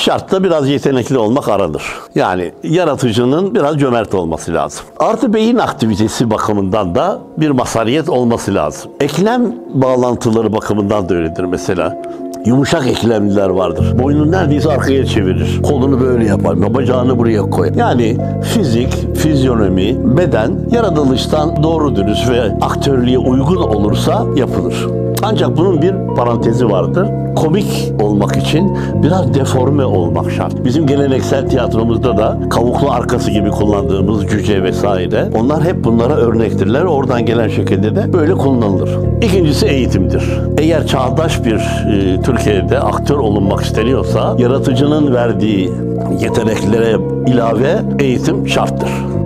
şartta biraz yetenekli olmak aranır. Yani yaratıcının biraz cömert olması lazım. Artı beyin aktivitesi bakımından da bir masariyet olması lazım. Eklem bağlantıları bakımından da öyledir mesela. Yumuşak eklemliler vardır. Boynunu neredeyse arkaya çevirir. Kolunu böyle yapar. Bacağını buraya koyar. Yani fizik, fizyonomi, beden yaratılıştan doğru dürüst ve aktörlüğe uygun olursa yapılır. Ancak bunun bir parantezi vardır. Komik olmak için biraz deforme olmak şart. Bizim geleneksel tiyatromuzda da kavuklu arkası gibi kullandığımız cüce vesaire onlar hep bunlara örnektirler. Oradan gelen şekilde de böyle kullanılır. İkincisi eğitimdir. Eğer çağdaş bir e, Türkiye'de aktör olunmak isteniyorsa yaratıcının verdiği yeteneklere ilave eğitim şarttır.